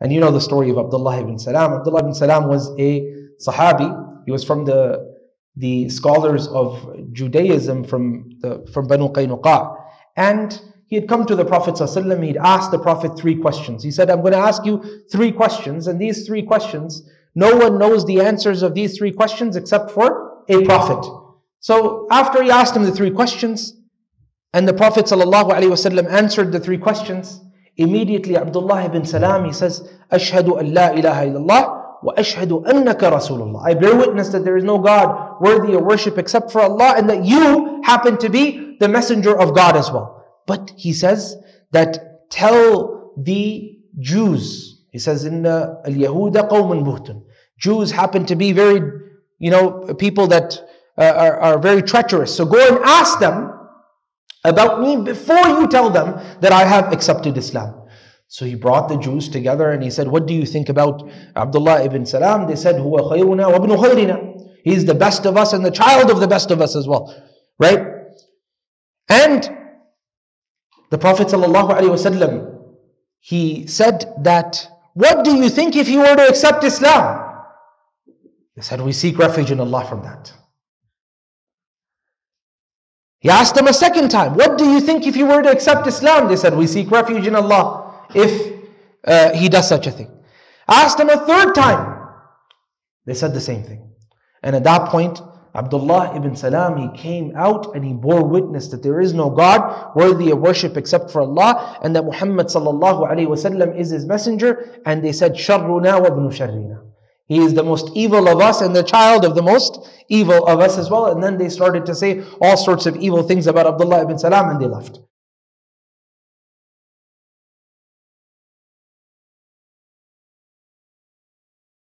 And you know the story of Abdullah ibn Salam. Abdullah ibn Salam was a Sahabi. He was from the, the scholars of Judaism from, the, from Banu Qaynuqa. And he had come to the Prophet ﷺ, he'd asked the Prophet three questions. He said, I'm going to ask you three questions, and these three questions, no one knows the answers of these three questions except for a Prophet. So after he asked him the three questions, and the Prophet ﷺ answered the three questions, immediately Abdullah ibn Salam, he says, Ashhadu an la ilaha illallah wa ashhadu annaka Rasulullah. I bear witness that there is no God worthy of worship except for Allah and that you happen to be the messenger of God as well. But he says that tell the Jews, he says in Al-Yahuda qawmun buhtun. Jews happen to be very, you know, people that uh, are, are very treacherous. So go and ask them about me before you tell them that I have accepted Islam. So he brought the Jews together and he said, What do you think about Abdullah ibn Salam? They said, Huwa khayruna wa ibn khayrina. He's the best of us and the child of the best of us as well. Right? And the Prophet ﷺ, he said that, what do you think if you were to accept Islam? They said, we seek refuge in Allah from that. He asked them a second time, what do you think if you were to accept Islam? They said, we seek refuge in Allah if uh, he does such a thing. Asked them a third time. They said the same thing. And at that point, Abdullah ibn Salam, he came out and he bore witness that there is no God worthy of worship except for Allah and that Muhammad sallallahu alayhi wasallam is his messenger. And they said, Sharruna wa ibn. He is the most evil of us and the child of the most evil of us as well. And then they started to say all sorts of evil things about Abdullah ibn Salam and they left.